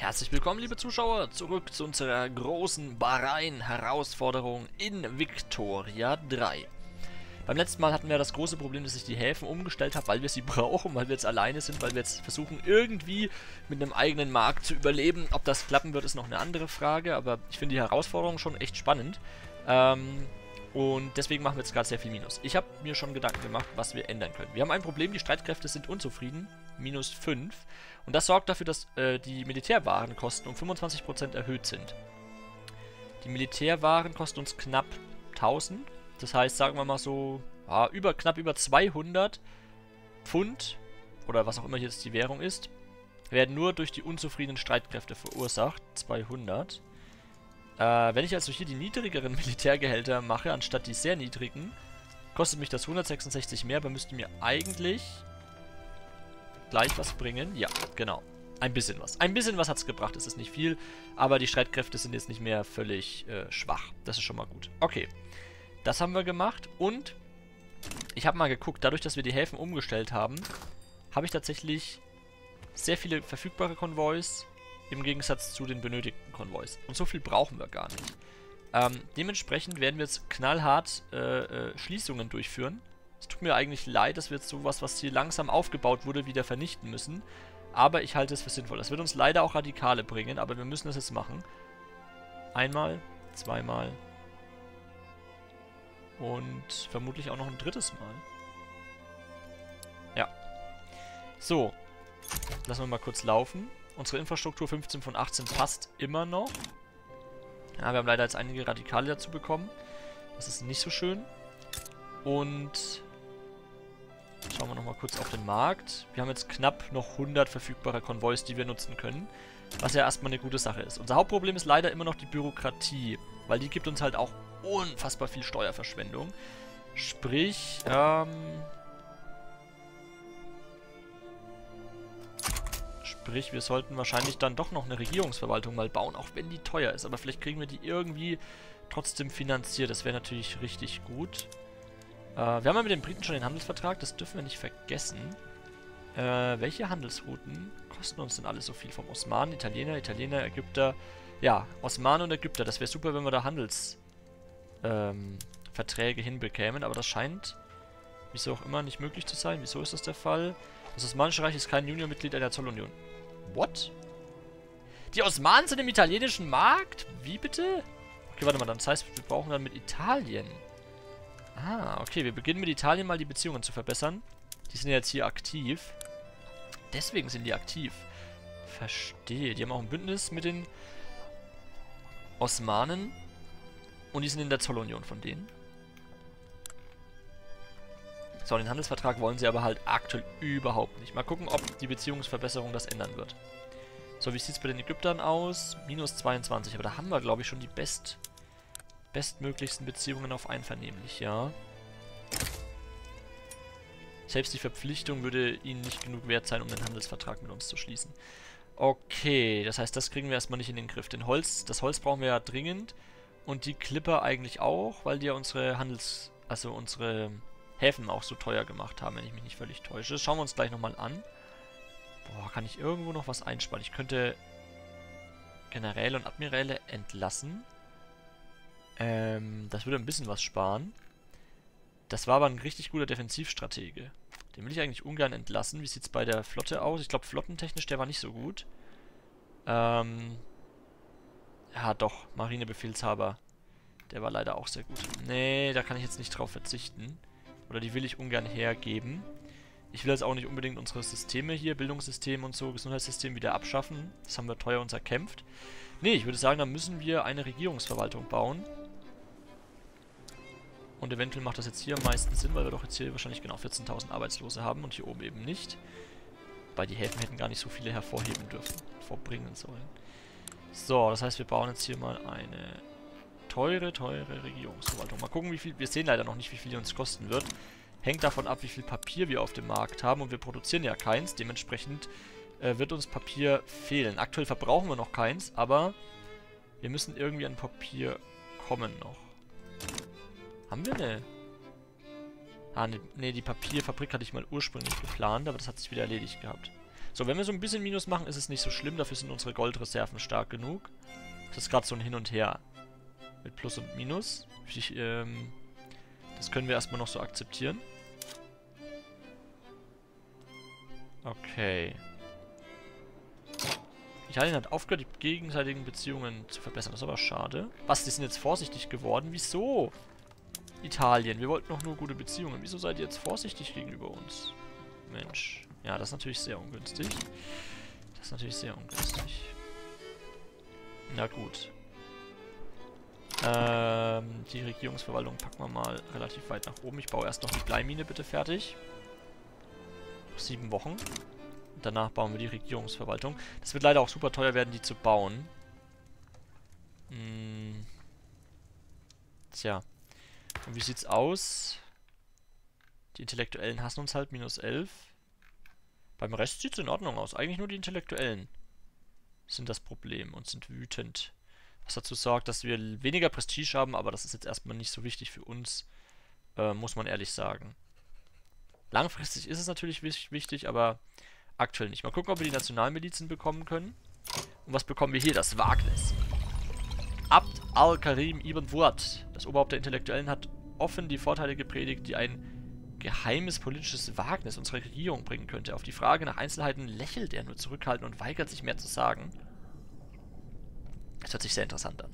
Herzlich willkommen, liebe Zuschauer, zurück zu unserer großen Bahrain-Herausforderung in Victoria 3. Beim letzten Mal hatten wir das große Problem, dass ich die Häfen umgestellt habe, weil wir sie brauchen, weil wir jetzt alleine sind, weil wir jetzt versuchen, irgendwie mit einem eigenen Markt zu überleben. Ob das klappen wird, ist noch eine andere Frage, aber ich finde die Herausforderung schon echt spannend. Ähm, und deswegen machen wir jetzt gerade sehr viel Minus. Ich habe mir schon Gedanken gemacht, was wir ändern können. Wir haben ein Problem, die Streitkräfte sind unzufrieden. Minus 5. Und das sorgt dafür, dass äh, die Militärwarenkosten um 25% erhöht sind. Die Militärwaren kosten uns knapp 1000. Das heißt, sagen wir mal so, ja, über, knapp über 200 Pfund, oder was auch immer jetzt die Währung ist, werden nur durch die unzufriedenen Streitkräfte verursacht. 200. Äh, wenn ich also hier die niedrigeren Militärgehälter mache, anstatt die sehr niedrigen, kostet mich das 166 mehr, aber müsste mir eigentlich gleich was bringen. Ja, genau. Ein bisschen was. Ein bisschen was hat es gebracht. Es ist nicht viel, aber die Streitkräfte sind jetzt nicht mehr völlig äh, schwach. Das ist schon mal gut. Okay. Das haben wir gemacht und ich habe mal geguckt, dadurch, dass wir die Häfen umgestellt haben, habe ich tatsächlich sehr viele verfügbare Konvois im Gegensatz zu den benötigten Konvois. Und so viel brauchen wir gar nicht. Ähm, dementsprechend werden wir jetzt knallhart äh, äh, Schließungen durchführen. Es tut mir eigentlich leid, dass wir jetzt sowas, was hier langsam aufgebaut wurde, wieder vernichten müssen. Aber ich halte es für sinnvoll. Das wird uns leider auch Radikale bringen, aber wir müssen das jetzt machen. Einmal, zweimal. Und vermutlich auch noch ein drittes Mal. Ja. So. Lassen wir mal kurz laufen. Unsere Infrastruktur 15 von 18 passt immer noch. Ja, wir haben leider jetzt einige Radikale dazu bekommen. Das ist nicht so schön. Und Schauen wir nochmal kurz auf den Markt. Wir haben jetzt knapp noch 100 verfügbare Konvois, die wir nutzen können. Was ja erstmal eine gute Sache ist. Unser Hauptproblem ist leider immer noch die Bürokratie. Weil die gibt uns halt auch unfassbar viel Steuerverschwendung. Sprich, ähm... Sprich, wir sollten wahrscheinlich dann doch noch eine Regierungsverwaltung mal bauen, auch wenn die teuer ist. Aber vielleicht kriegen wir die irgendwie trotzdem finanziert. Das wäre natürlich richtig gut. Äh, wir haben ja mit den Briten schon den Handelsvertrag, das dürfen wir nicht vergessen. Äh, welche Handelsrouten kosten uns denn alle so viel? Vom Osmanen, Italiener, Italiener, Ägypter. Ja, Osmanen und Ägypter. Das wäre super, wenn wir da Handelsverträge ähm, hinbekämen. Aber das scheint, wieso auch immer, nicht möglich zu sein. Wieso ist das der Fall? Das Osmanische Reich ist kein Juniormitglied der Zollunion. What? Die Osmanen sind im italienischen Markt? Wie bitte? Okay, warte mal, das heißt, wir brauchen dann mit Italien... Ah, okay. Wir beginnen mit Italien mal die Beziehungen zu verbessern. Die sind jetzt hier aktiv. Deswegen sind die aktiv. Verstehe. Die haben auch ein Bündnis mit den Osmanen. Und die sind in der Zollunion von denen. So, den Handelsvertrag wollen sie aber halt aktuell überhaupt nicht. Mal gucken, ob die Beziehungsverbesserung das ändern wird. So, wie sieht es bei den Ägyptern aus? Minus 22. Aber da haben wir, glaube ich, schon die best bestmöglichsten Beziehungen auf einvernehmlich, ja. Selbst die Verpflichtung würde ihnen nicht genug wert sein, um den Handelsvertrag mit uns zu schließen. Okay, das heißt, das kriegen wir erstmal nicht in den Griff. Den Holz, das Holz brauchen wir ja dringend. Und die Clipper eigentlich auch, weil die ja unsere Handels... Also unsere Häfen auch so teuer gemacht haben, wenn ich mich nicht völlig täusche. Das schauen wir uns gleich nochmal an. Boah, kann ich irgendwo noch was einsparen? Ich könnte Generäle und Admiräle entlassen. Ähm, das würde ein bisschen was sparen. Das war aber ein richtig guter Defensivstratege. Den will ich eigentlich ungern entlassen. Wie sieht es bei der Flotte aus? Ich glaube, flottentechnisch, der war nicht so gut. Ähm, ja, doch. Marinebefehlshaber. Der war leider auch sehr gut. Nee, da kann ich jetzt nicht drauf verzichten. Oder die will ich ungern hergeben. Ich will jetzt auch nicht unbedingt unsere Systeme hier, Bildungssystem und so, Gesundheitssystem wieder abschaffen. Das haben wir teuer uns erkämpft. Nee, ich würde sagen, da müssen wir eine Regierungsverwaltung bauen. Und eventuell macht das jetzt hier am meisten Sinn, weil wir doch jetzt hier wahrscheinlich genau 14.000 Arbeitslose haben und hier oben eben nicht. Weil die Häfen hätten gar nicht so viele hervorheben dürfen, vorbringen sollen. So, das heißt, wir bauen jetzt hier mal eine teure, teure Regierungsverwaltung. Mal gucken, wie viel... Wir sehen leider noch nicht, wie viel die uns kosten wird. Hängt davon ab, wie viel Papier wir auf dem Markt haben. Und wir produzieren ja keins. Dementsprechend äh, wird uns Papier fehlen. Aktuell verbrauchen wir noch keins, aber wir müssen irgendwie an Papier kommen noch. Haben wir eine... Ah, ne, ne, die Papierfabrik hatte ich mal ursprünglich geplant, aber das hat sich wieder erledigt gehabt. So, wenn wir so ein bisschen Minus machen, ist es nicht so schlimm. Dafür sind unsere Goldreserven stark genug. Das ist gerade so ein Hin und Her. Mit Plus und Minus. Ich, ähm, das können wir erstmal noch so akzeptieren. Okay. Italien hat aufgehört, die gegenseitigen Beziehungen zu verbessern. Das ist aber schade. Was, die sind jetzt vorsichtig geworden? Wieso? Italien, wir wollten doch nur gute Beziehungen. Wieso seid ihr jetzt vorsichtig gegenüber uns? Mensch. Ja, das ist natürlich sehr ungünstig. Das ist natürlich sehr ungünstig. Na gut. Ähm, die Regierungsverwaltung packen wir mal relativ weit nach oben. Ich baue erst noch die Bleimine bitte fertig. Sieben Wochen. Danach bauen wir die Regierungsverwaltung. Das wird leider auch super teuer werden, die zu bauen. Hm. Tja. Und wie sieht's aus? Die Intellektuellen hassen uns halt, minus 11. Beim Rest sieht's in Ordnung aus. Eigentlich nur die Intellektuellen sind das Problem und sind wütend. Was dazu sorgt, dass wir weniger Prestige haben, aber das ist jetzt erstmal nicht so wichtig für uns, äh, muss man ehrlich sagen. Langfristig ist es natürlich wichtig, aber aktuell nicht. Mal gucken, ob wir die Nationalmilizen bekommen können. Und was bekommen wir hier? Das Wagnis. Abd al-Karim ibn Wurd, das Oberhaupt der Intellektuellen, hat offen die Vorteile gepredigt, die ein geheimes politisches Wagnis unserer Regierung bringen könnte. Auf die Frage nach Einzelheiten lächelt er nur zurückhaltend und weigert sich mehr zu sagen. Das hört sich sehr interessant an.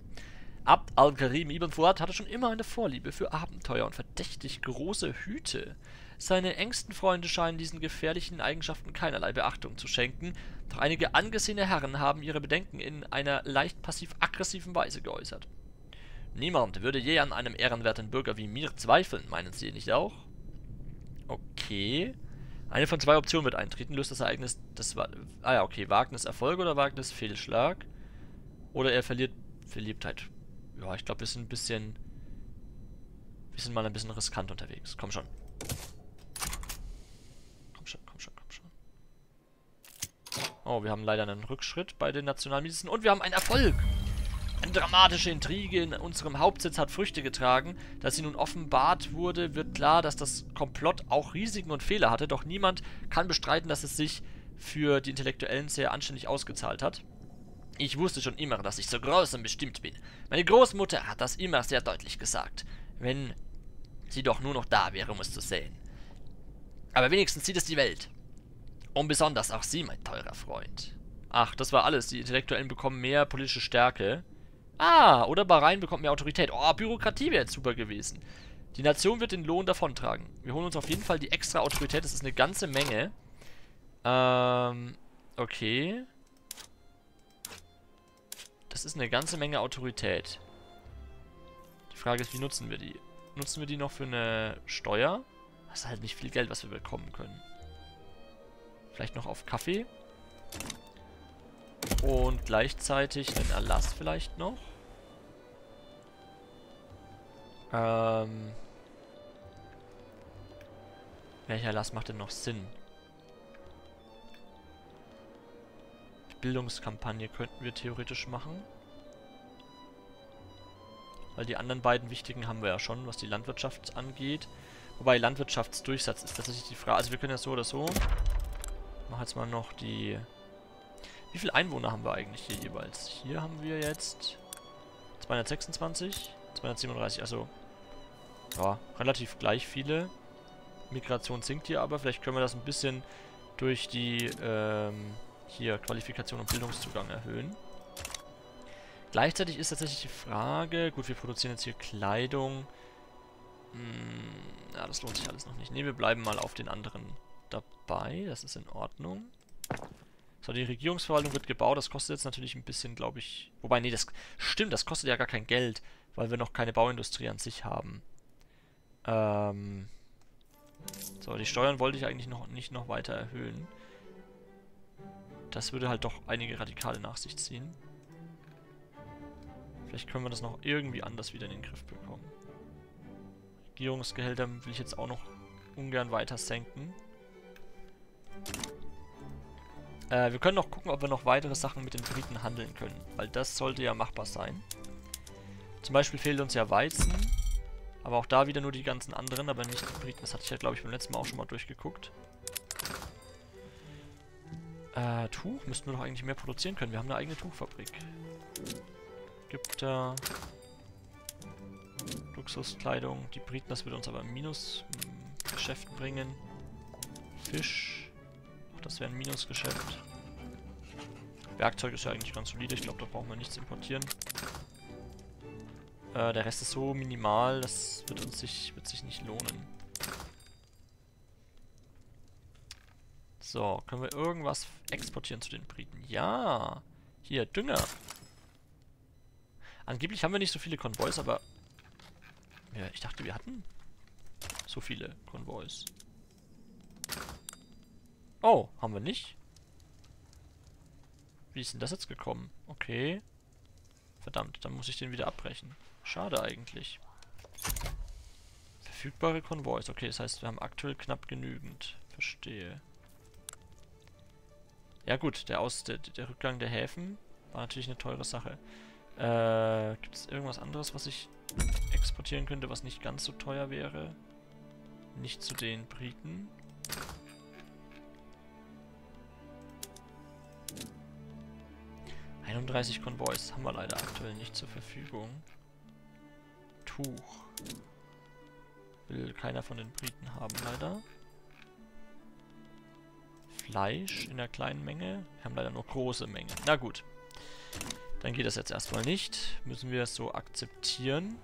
Abd al-Karim ibn Fuad hatte schon immer eine Vorliebe für Abenteuer und verdächtig große Hüte. Seine engsten Freunde scheinen diesen gefährlichen Eigenschaften keinerlei Beachtung zu schenken, doch einige angesehene Herren haben ihre Bedenken in einer leicht passiv-aggressiven Weise geäußert. Niemand würde je an einem ehrenwerten Bürger wie mir zweifeln, meinen Sie nicht auch? Okay. Eine von zwei Optionen wird eintreten. Löst das Ereignis das war Ah ja, okay. Wagnis Erfolg oder Wagnis Fehlschlag. Oder er verliert Verliebtheit. Ja, ich glaube, wir sind ein bisschen... Wir sind mal ein bisschen riskant unterwegs. Komm schon. Komm schon, komm schon, komm schon. Oh, wir haben leider einen Rückschritt bei den Nationalmilizen. Und wir haben einen Erfolg! Eine dramatische Intrige in unserem Hauptsitz hat Früchte getragen. Da sie nun offenbart wurde, wird klar, dass das Komplott auch Risiken und Fehler hatte, doch niemand kann bestreiten, dass es sich für die Intellektuellen sehr anständig ausgezahlt hat. Ich wusste schon immer, dass ich zu Großem bestimmt bin. Meine Großmutter hat das immer sehr deutlich gesagt. Wenn sie doch nur noch da wäre, um es zu sehen. Aber wenigstens sieht es die Welt. Und besonders auch Sie, mein teurer Freund. Ach, das war alles. Die Intellektuellen bekommen mehr politische Stärke. Ah, oder Bahrain bekommt mehr Autorität. Oh, Bürokratie wäre jetzt super gewesen. Die Nation wird den Lohn davontragen. Wir holen uns auf jeden Fall die extra Autorität. Das ist eine ganze Menge. Ähm, okay. Das ist eine ganze Menge Autorität. Die Frage ist, wie nutzen wir die? Nutzen wir die noch für eine Steuer? Das ist halt nicht viel Geld, was wir bekommen können. Vielleicht noch auf Kaffee. Und gleichzeitig den Erlass vielleicht noch. Ähm. Welcher Erlass macht denn noch Sinn? Bildungskampagne könnten wir theoretisch machen. Weil die anderen beiden wichtigen haben wir ja schon, was die Landwirtschaft angeht. Wobei Landwirtschaftsdurchsatz ist tatsächlich die Frage. Also wir können ja so oder so. Ich mache jetzt mal noch die wie viele Einwohner haben wir eigentlich hier jeweils? Hier haben wir jetzt 226, 237, also ja, relativ gleich viele. Migration sinkt hier aber, vielleicht können wir das ein bisschen durch die ähm, hier Qualifikation und Bildungszugang erhöhen. Gleichzeitig ist tatsächlich die Frage, gut, wir produzieren jetzt hier Kleidung. Hm, ja, das lohnt sich alles noch nicht. Ne, wir bleiben mal auf den anderen dabei, das ist in Ordnung. So, die Regierungsverwaltung wird gebaut. Das kostet jetzt natürlich ein bisschen, glaube ich... Wobei, nee, das stimmt, das kostet ja gar kein Geld, weil wir noch keine Bauindustrie an sich haben. Ähm... So, die Steuern wollte ich eigentlich noch nicht noch weiter erhöhen. Das würde halt doch einige Radikale nach sich ziehen. Vielleicht können wir das noch irgendwie anders wieder in den Griff bekommen. Regierungsgehälter will ich jetzt auch noch ungern weiter senken. Äh, wir können noch gucken, ob wir noch weitere Sachen mit den Briten handeln können. Weil das sollte ja machbar sein. Zum Beispiel fehlt uns ja Weizen. Aber auch da wieder nur die ganzen anderen, aber nicht die Briten. Das hatte ich ja, glaube ich, beim letzten Mal auch schon mal durchgeguckt. Äh, Tuch müssten wir doch eigentlich mehr produzieren können. Wir haben eine eigene Tuchfabrik. Gibt da Luxuskleidung. Die Briten, das würde uns aber ein Minusgeschäft bringen. Fisch. Auch das wäre ein Minusgeschäft. Werkzeug ist ja eigentlich ganz solide. Ich glaube, da brauchen wir nichts importieren. Äh, der Rest ist so minimal, das wird uns sich, wird sich nicht lohnen. So, können wir irgendwas exportieren zu den Briten? Ja! Hier, Dünger. Angeblich haben wir nicht so viele Konvois, aber... Ja, ich dachte, wir hatten so viele Konvois. Oh, haben wir nicht? Wie ist denn das jetzt gekommen? Okay. Verdammt, dann muss ich den wieder abbrechen. Schade eigentlich. Verfügbare Konvois. Okay, das heißt, wir haben aktuell knapp genügend. Verstehe. Ja gut, der, Aus der, der Rückgang der Häfen war natürlich eine teure Sache. Äh, gibt es irgendwas anderes, was ich exportieren könnte, was nicht ganz so teuer wäre? Nicht zu den Briten. 31 Konvois haben wir leider aktuell nicht zur Verfügung. Tuch. Will keiner von den Briten haben, leider. Fleisch in der kleinen Menge. Wir haben leider nur große Mengen. Na gut. Dann geht das jetzt erstmal nicht. Müssen wir es so akzeptieren.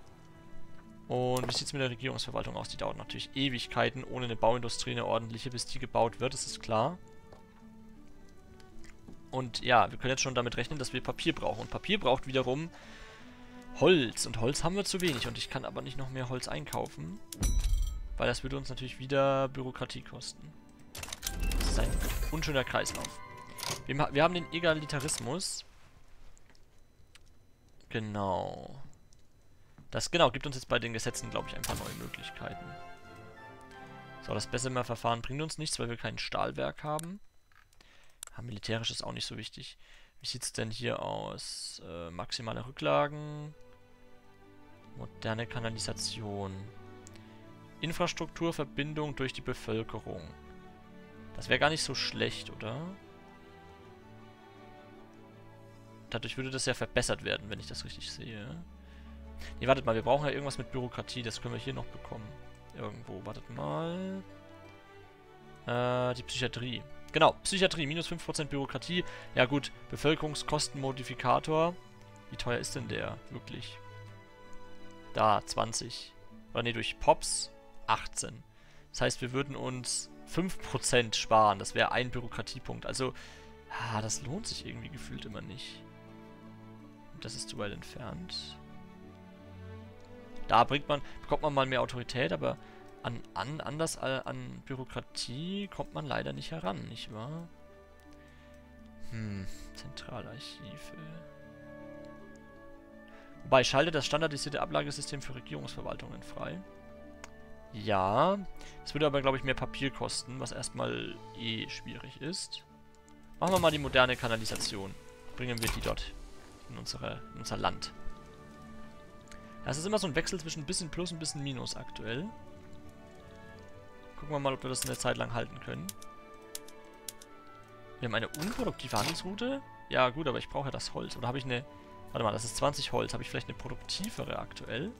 Und wie sieht es mit der Regierungsverwaltung aus? Die dauert natürlich Ewigkeiten, ohne eine Bauindustrie, eine ordentliche, bis die gebaut wird, das ist klar. Und ja, wir können jetzt schon damit rechnen, dass wir Papier brauchen. Und Papier braucht wiederum Holz. Und Holz haben wir zu wenig. Und ich kann aber nicht noch mehr Holz einkaufen. Weil das würde uns natürlich wieder Bürokratie kosten. Das ist ein unschöner Kreislauf. Wir, wir haben den Egalitarismus. Genau. Das, genau, gibt uns jetzt bei den Gesetzen, glaube ich, ein paar neue Möglichkeiten. So, das Bessemer-Verfahren bringt uns nichts, weil wir kein Stahlwerk haben. Ja, militärisch ist auch nicht so wichtig. Wie sieht es denn hier aus? Äh, maximale Rücklagen. Moderne Kanalisation. Infrastrukturverbindung durch die Bevölkerung. Das wäre gar nicht so schlecht, oder? Dadurch würde das ja verbessert werden, wenn ich das richtig sehe. Ne, wartet mal, wir brauchen ja irgendwas mit Bürokratie. Das können wir hier noch bekommen. Irgendwo, wartet mal. Äh, die Psychiatrie. Genau, Psychiatrie, minus 5% Bürokratie. Ja gut, Bevölkerungskostenmodifikator. Wie teuer ist denn der wirklich? Da, 20. Oder nee, durch Pops 18. Das heißt, wir würden uns 5% sparen. Das wäre ein Bürokratiepunkt. Also, ah, das lohnt sich irgendwie gefühlt immer nicht. Das ist zu weit entfernt. Da bringt man, bekommt man mal mehr Autorität, aber an, an anders an Bürokratie kommt man leider nicht heran, nicht wahr? Hm, Zentralarchive. Wobei, schalte das standardisierte Ablagesystem für Regierungsverwaltungen frei. Ja, es würde aber, glaube ich, mehr Papier kosten, was erstmal eh schwierig ist. Machen wir mal die moderne Kanalisation. Bringen wir die dort in, unsere, in unser Land. Das ist immer so ein Wechsel zwischen ein bisschen Plus und ein bisschen Minus aktuell. Gucken wir mal, ob wir das eine Zeit lang halten können. Wir haben eine unproduktive Handelsroute. Ja gut, aber ich brauche ja das Holz. Oder habe ich eine... Warte mal, das ist 20 Holz. Habe ich vielleicht eine produktivere aktuell?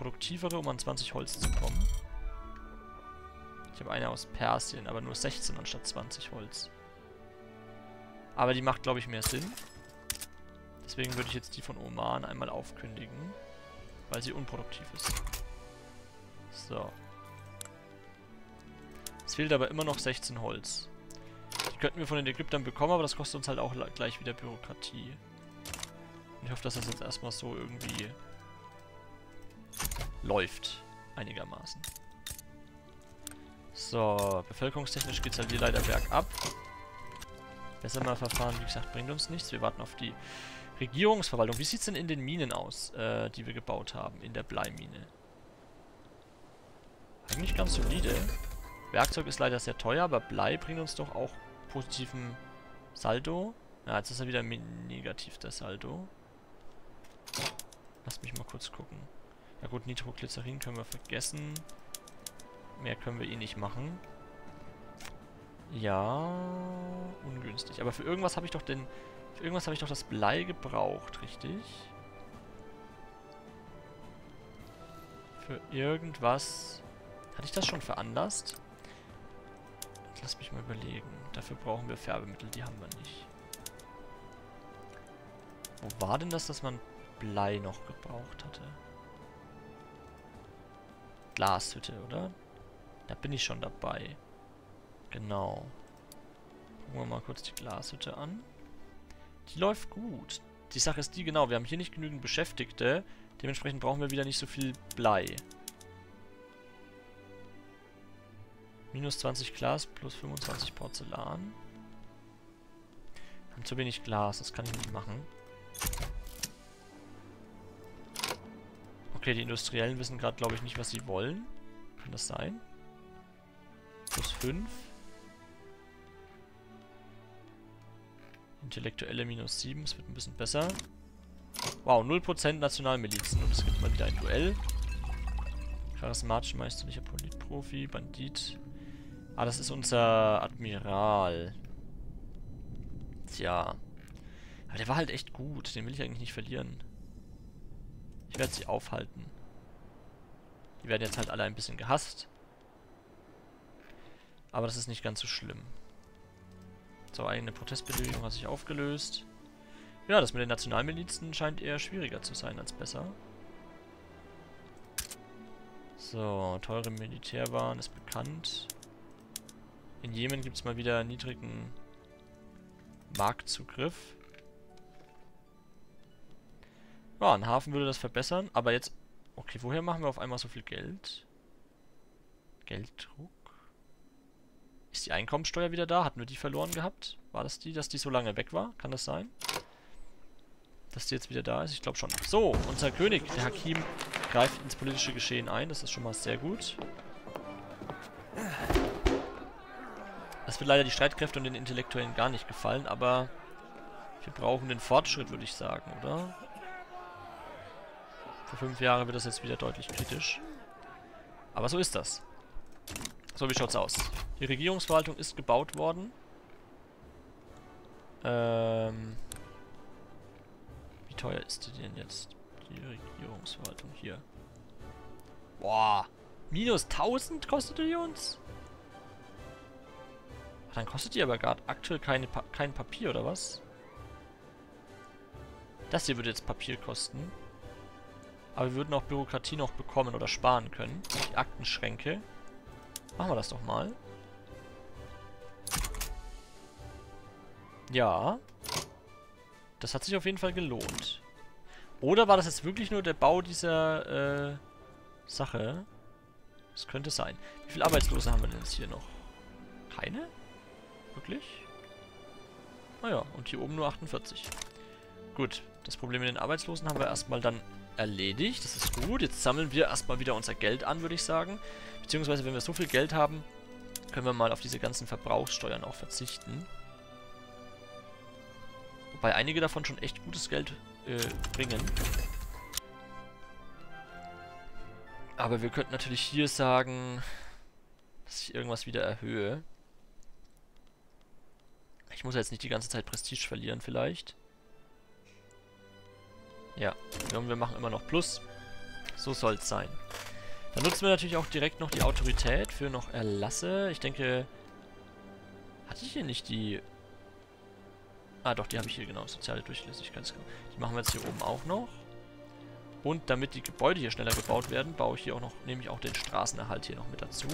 Produktivere, um an 20 Holz zu kommen. Ich habe eine aus Persien, aber nur 16 anstatt 20 Holz. Aber die macht, glaube ich, mehr Sinn. Deswegen würde ich jetzt die von Oman einmal aufkündigen. Weil sie unproduktiv ist. So. Es fehlt aber immer noch 16 Holz. Die könnten wir von den Ägyptern bekommen, aber das kostet uns halt auch gleich wieder Bürokratie. Und ich hoffe, dass das jetzt erstmal so irgendwie läuft. Einigermaßen. So, bevölkerungstechnisch geht es halt hier leider bergab. Besser mal verfahren, wie gesagt, bringt uns nichts. Wir warten auf die Regierungsverwaltung. Wie sieht es denn in den Minen aus, äh, die wir gebaut haben, in der Bleimine? Eigentlich ganz solide. Werkzeug ist leider sehr teuer, aber Blei bringt uns doch auch positiven Saldo. Ja, jetzt ist er wieder negativ, der Saldo. Lass mich mal kurz gucken. Ja gut, Nitroglycerin können wir vergessen. Mehr können wir eh nicht machen. Ja, ungünstig. Aber für irgendwas habe ich doch den... Für irgendwas habe ich doch das Blei gebraucht, richtig? Für irgendwas... Hatte ich das schon veranlasst? Lass mich mal überlegen. Dafür brauchen wir Färbemittel, die haben wir nicht. Wo war denn das, dass man Blei noch gebraucht hatte? Glashütte, oder? Da bin ich schon dabei. Genau. Gucken wir mal kurz die Glashütte an. Die läuft gut. Die Sache ist die, genau, wir haben hier nicht genügend Beschäftigte. Dementsprechend brauchen wir wieder nicht so viel Blei. Minus 20 Glas plus 25 Porzellan. Wir haben zu wenig Glas, das kann ich nicht machen. Okay, die Industriellen wissen gerade, glaube ich, nicht, was sie wollen. Kann das sein? Plus 5. Intellektuelle minus 7, es wird ein bisschen besser. Wow, 0% Nationalmilizen und es gibt mal wieder ein Duell. Charismatisch meisterlicher Politprofi, Bandit. Ah, das ist unser Admiral. Tja. Aber der war halt echt gut. Den will ich eigentlich nicht verlieren. Ich werde sie aufhalten. Die werden jetzt halt alle ein bisschen gehasst. Aber das ist nicht ganz so schlimm. So, eine Protestbewegung hat sich aufgelöst. Ja, das mit den Nationalmilizen scheint eher schwieriger zu sein als besser. So, teure Militärwaren ist bekannt. In Jemen gibt es mal wieder niedrigen Marktzugriff. Ja, ein Hafen würde das verbessern, aber jetzt... Okay, woher machen wir auf einmal so viel Geld? Gelddruck? Ist die Einkommensteuer wieder da? Hatten wir die verloren gehabt? War das die, dass die so lange weg war? Kann das sein? Dass die jetzt wieder da ist? Ich glaube schon. So, unser König, der Hakim, greift ins politische Geschehen ein. Das ist schon mal sehr gut. Das wird leider die Streitkräfte und den Intellektuellen gar nicht gefallen, aber wir brauchen den Fortschritt, würde ich sagen, oder? Für fünf Jahre wird das jetzt wieder deutlich kritisch. Aber so ist das. So, wie schaut's aus? Die Regierungsverwaltung ist gebaut worden. Ähm... Wie teuer ist die denn jetzt? Die Regierungsverwaltung hier. Boah. Minus 1000 kostet die uns? Dann kostet die aber gerade aktuell keine pa kein Papier, oder was? Das hier würde jetzt Papier kosten. Aber wir würden auch Bürokratie noch bekommen oder sparen können. Die Aktenschränke. Machen wir das doch mal. Ja. Das hat sich auf jeden Fall gelohnt. Oder war das jetzt wirklich nur der Bau dieser äh, Sache? Das könnte sein. Wie viele Arbeitslose haben wir denn jetzt hier noch? Keine? Wirklich? Naja, und hier oben nur 48. Gut, das Problem mit den Arbeitslosen haben wir erstmal dann erledigt. Das ist gut. Jetzt sammeln wir erstmal wieder unser Geld an, würde ich sagen. Beziehungsweise, wenn wir so viel Geld haben, können wir mal auf diese ganzen Verbrauchssteuern auch verzichten. Wobei einige davon schon echt gutes Geld äh, bringen. Aber wir könnten natürlich hier sagen, dass ich irgendwas wieder erhöhe. Ich muss jetzt nicht die ganze Zeit Prestige verlieren vielleicht. Ja, und wir machen immer noch Plus. So soll es sein. Dann nutzen wir natürlich auch direkt noch die Autorität für noch Erlasse. Ich denke... Hatte ich hier nicht die... Ah doch, die habe ich hier, genau. Soziale Durchlässigkeit. Die machen wir jetzt hier oben auch noch. Und damit die Gebäude hier schneller gebaut werden, baue ich hier auch noch, nehme ich auch den Straßenerhalt hier noch mit dazu.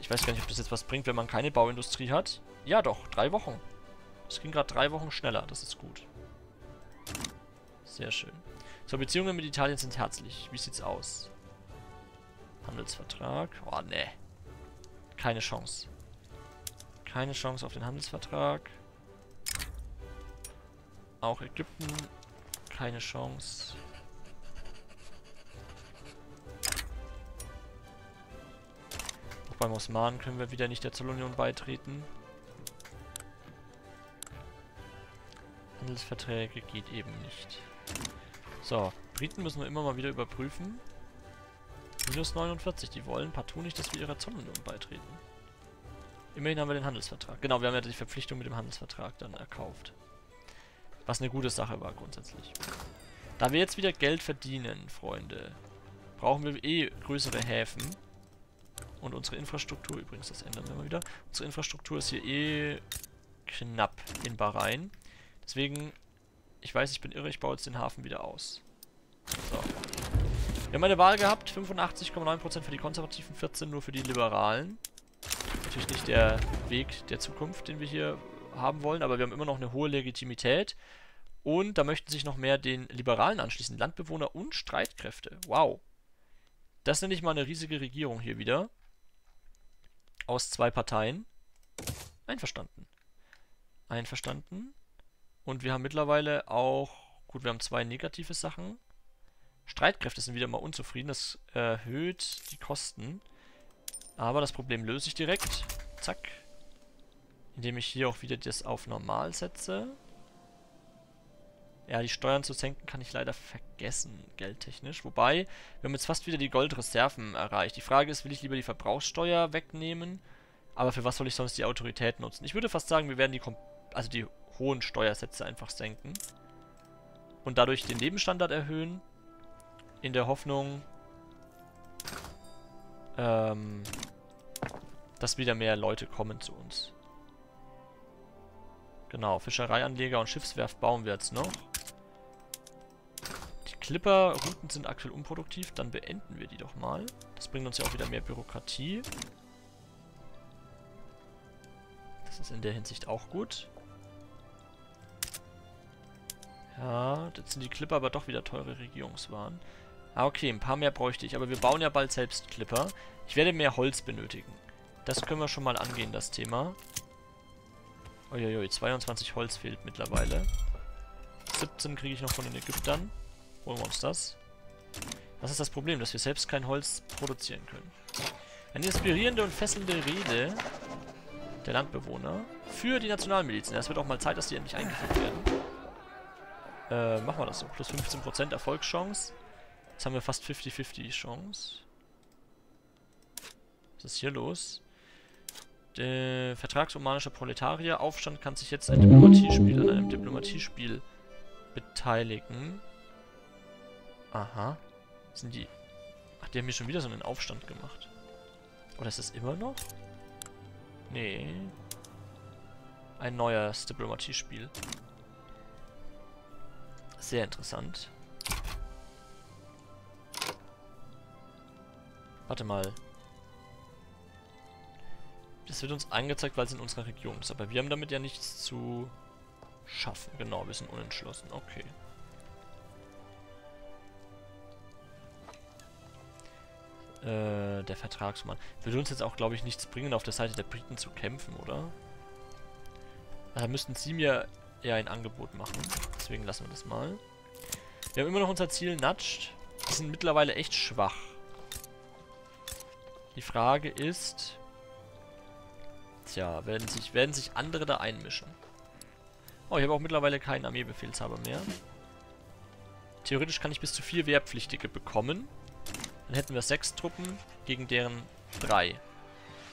Ich weiß gar nicht, ob das jetzt was bringt, wenn man keine Bauindustrie hat. Ja doch, drei Wochen. Es ging gerade drei Wochen schneller, das ist gut. Sehr schön. So, Beziehungen mit Italien sind herzlich. Wie sieht's aus? Handelsvertrag. Oh, ne. Keine Chance. Keine Chance auf den Handelsvertrag. Auch Ägypten. Keine Chance. Auch beim Osmanen können wir wieder nicht der Zollunion beitreten. Handelsverträge geht eben nicht. So, Briten müssen wir immer mal wieder überprüfen. Minus 49, die wollen partout nicht, dass wir ihrer Zollunion beitreten. Immerhin haben wir den Handelsvertrag. Genau, wir haben ja die Verpflichtung mit dem Handelsvertrag dann erkauft. Was eine gute Sache war grundsätzlich. Da wir jetzt wieder Geld verdienen, Freunde, brauchen wir eh größere Häfen. Und unsere Infrastruktur, übrigens, das ändern wir mal wieder. Unsere Infrastruktur ist hier eh knapp in Bahrain. Deswegen, ich weiß, ich bin irre, ich baue jetzt den Hafen wieder aus. So. Wir haben eine Wahl gehabt, 85,9% für die Konservativen, 14% nur für die Liberalen. Natürlich nicht der Weg der Zukunft, den wir hier haben wollen, aber wir haben immer noch eine hohe Legitimität. Und da möchten sich noch mehr den Liberalen anschließen. Landbewohner und Streitkräfte. Wow. Das nenne ich mal eine riesige Regierung hier wieder. Aus zwei Parteien. Einverstanden. Einverstanden. Und wir haben mittlerweile auch... Gut, wir haben zwei negative Sachen. Streitkräfte sind wieder mal unzufrieden. Das erhöht die Kosten. Aber das Problem löse ich direkt. Zack. Indem ich hier auch wieder das auf normal setze. Ja, die Steuern zu senken kann ich leider vergessen, geldtechnisch. Wobei, wir haben jetzt fast wieder die Goldreserven erreicht. Die Frage ist, will ich lieber die Verbrauchssteuer wegnehmen? Aber für was soll ich sonst die Autorität nutzen? Ich würde fast sagen, wir werden die, also die hohen Steuersätze einfach senken. Und dadurch den Lebensstandard erhöhen. In der Hoffnung, ähm, dass wieder mehr Leute kommen zu uns. Genau, Fischereianleger und Schiffswerft bauen wir jetzt noch. Die Clipper-Routen sind aktuell unproduktiv, dann beenden wir die doch mal. Das bringt uns ja auch wieder mehr Bürokratie. Das ist in der Hinsicht auch gut. Ja, jetzt sind die Clipper aber doch wieder teure Regierungswaren. Ah, okay, ein paar mehr bräuchte ich. Aber wir bauen ja bald selbst Clipper. Ich werde mehr Holz benötigen. Das können wir schon mal angehen, das Thema. Uiuiui, 22 Holz fehlt mittlerweile. 17 kriege ich noch von den Ägyptern. Holen wir uns das. Das ist das Problem, dass wir selbst kein Holz produzieren können. Eine inspirierende und fesselnde Rede der Landbewohner für die Nationalmilizen. Es wird auch mal Zeit, dass die endlich eingeführt werden. Äh, machen wir das so. Plus 15% Erfolgschance. Jetzt haben wir fast 50-50 Chance. Was ist hier los? Der vertragsomanische Proletarier. Aufstand kann sich jetzt ein Diplomatiespiel an einem Diplomatiespiel beteiligen. Aha. Sind die... Ach, die haben hier schon wieder so einen Aufstand gemacht. Oder ist das immer noch? Nee. Ein neues Diplomatiespiel. Sehr interessant. Warte mal. Das wird uns angezeigt, weil es in unserer Region ist. Aber wir haben damit ja nichts zu schaffen. Genau, wir sind unentschlossen. Okay. Äh, der Vertragsmann. Würde uns jetzt auch, glaube ich, nichts bringen, auf der Seite der Briten zu kämpfen, oder? Da müssten sie mir eher ein Angebot machen. Deswegen lassen wir das mal. Wir haben immer noch unser Ziel nudged. Die sind mittlerweile echt schwach. Die Frage ist... Tja, werden sich, werden sich andere da einmischen? Oh, ich habe auch mittlerweile keinen Armeebefehlshaber mehr. Theoretisch kann ich bis zu vier Wehrpflichtige bekommen. Dann hätten wir sechs Truppen gegen deren drei.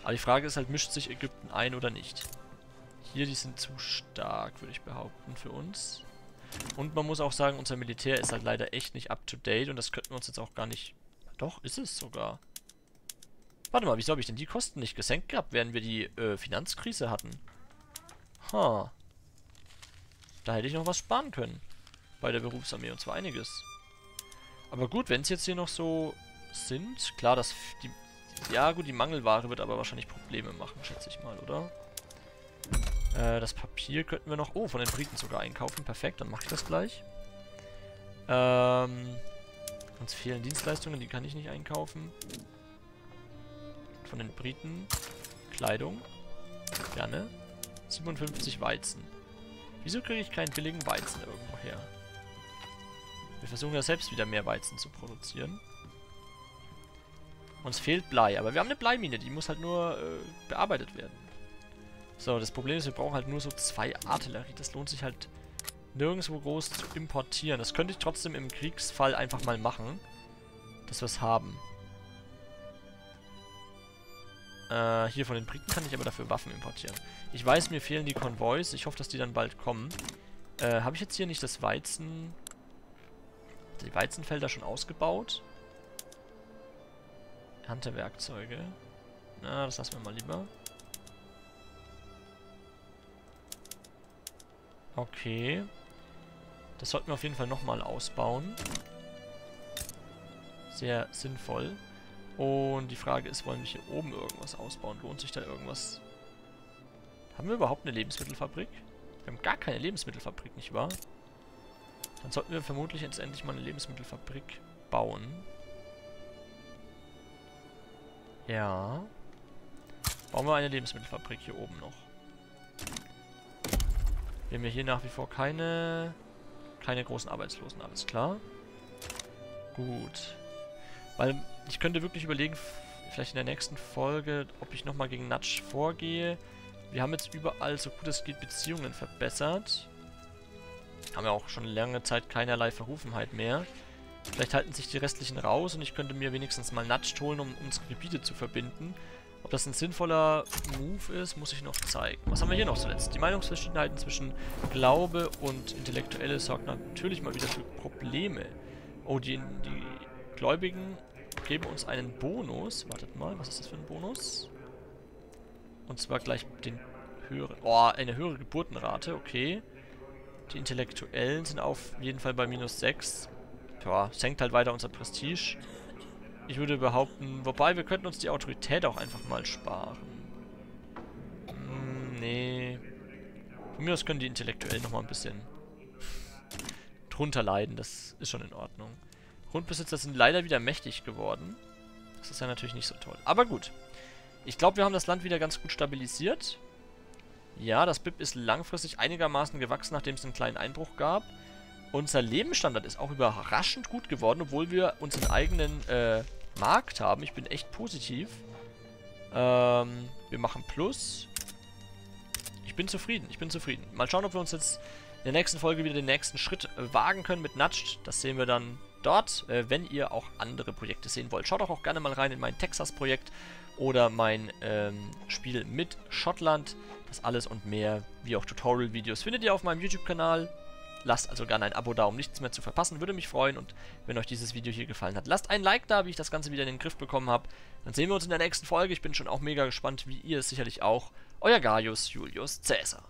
Aber die Frage ist halt, mischt sich Ägypten ein oder nicht? Hier, die sind zu stark, würde ich behaupten, für uns. Und man muss auch sagen, unser Militär ist halt leider echt nicht up-to-date und das könnten wir uns jetzt auch gar nicht... Doch, ist es sogar. Warte mal, wieso habe ich denn die Kosten nicht gesenkt gehabt, während wir die äh, Finanzkrise hatten? Ha. Da hätte ich noch was sparen können. Bei der Berufsarmee, und zwar einiges. Aber gut, wenn es jetzt hier noch so sind... Klar, dass die... Ja gut, die Mangelware wird aber wahrscheinlich Probleme machen, schätze ich mal, oder? Äh, das Papier könnten wir noch... Oh, von den Briten sogar einkaufen. Perfekt, dann mache ich das gleich. Ähm... Uns fehlen Dienstleistungen, die kann ich nicht einkaufen. Von den Briten. Kleidung. Gerne. 57 Weizen. Wieso kriege ich keinen billigen Weizen irgendwo her? Wir versuchen ja selbst wieder mehr Weizen zu produzieren. Uns fehlt Blei, aber wir haben eine Bleimine, die muss halt nur äh, bearbeitet werden. So, das Problem ist, wir brauchen halt nur so zwei Artillerie. Das lohnt sich halt nirgendwo groß zu importieren. Das könnte ich trotzdem im Kriegsfall einfach mal machen, dass wir es haben. Äh, hier von den Briten kann ich aber dafür Waffen importieren. Ich weiß, mir fehlen die Konvois. Ich hoffe, dass die dann bald kommen. Äh, habe ich jetzt hier nicht das Weizen... Die Weizenfelder schon ausgebaut? Erntewerkzeuge. Na, das lassen wir mal lieber. Okay. Das sollten wir auf jeden Fall nochmal ausbauen. Sehr sinnvoll. Und die Frage ist, wollen wir hier oben irgendwas ausbauen? Lohnt sich da irgendwas? Haben wir überhaupt eine Lebensmittelfabrik? Wir haben gar keine Lebensmittelfabrik, nicht wahr? Dann sollten wir vermutlich jetzt endlich mal eine Lebensmittelfabrik bauen. Ja. Bauen wir eine Lebensmittelfabrik hier oben noch. Wir haben ja hier nach wie vor keine, keine großen Arbeitslosen, alles klar. Gut. Weil ich könnte wirklich überlegen, vielleicht in der nächsten Folge, ob ich nochmal gegen Natsch vorgehe. Wir haben jetzt überall, so gut es geht, Beziehungen verbessert. Haben ja auch schon lange Zeit keinerlei Verrufenheit mehr. Vielleicht halten sich die restlichen raus und ich könnte mir wenigstens mal Natsch holen, um unsere Gebiete zu verbinden. Ob das ein sinnvoller Move ist, muss ich noch zeigen. Was haben wir hier noch zuletzt? Die Meinungsverschiedenheiten zwischen Glaube und Intellektuelle sorgen natürlich mal wieder für Probleme. Oh, die, die Gläubigen geben uns einen Bonus. Wartet mal, was ist das für ein Bonus? Und zwar gleich den höheren... Oh, eine höhere Geburtenrate, okay. Die Intellektuellen sind auf jeden Fall bei minus 6. Ja, senkt halt weiter unser Prestige. Ich würde behaupten, wobei wir könnten uns die Autorität auch einfach mal sparen. Hm, nee. Von mir aus können die Intellektuellen nochmal ein bisschen drunter leiden. Das ist schon in Ordnung. Grundbesitzer sind leider wieder mächtig geworden. Das ist ja natürlich nicht so toll. Aber gut. Ich glaube, wir haben das Land wieder ganz gut stabilisiert. Ja, das BIP ist langfristig einigermaßen gewachsen, nachdem es einen kleinen Einbruch gab. Unser Lebensstandard ist auch überraschend gut geworden, obwohl wir unseren eigenen äh, Markt haben. Ich bin echt positiv. Ähm, wir machen Plus. Ich bin zufrieden, ich bin zufrieden. Mal schauen, ob wir uns jetzt in der nächsten Folge wieder den nächsten Schritt äh, wagen können mit Nudged. Das sehen wir dann dort, äh, wenn ihr auch andere Projekte sehen wollt. Schaut auch, auch gerne mal rein in mein Texas-Projekt oder mein ähm, Spiel mit Schottland. Das alles und mehr, wie auch Tutorial-Videos, findet ihr auf meinem YouTube-Kanal. Lasst also gerne ein Abo da, um nichts mehr zu verpassen. Würde mich freuen. Und wenn euch dieses Video hier gefallen hat, lasst ein Like da, wie ich das Ganze wieder in den Griff bekommen habe. Dann sehen wir uns in der nächsten Folge. Ich bin schon auch mega gespannt, wie ihr es sicherlich auch. Euer Gaius Julius Caesar.